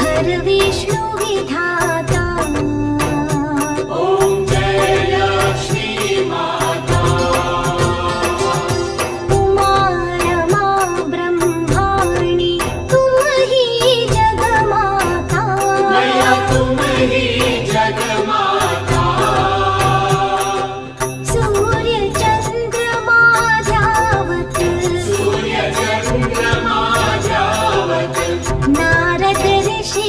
Har Vishnu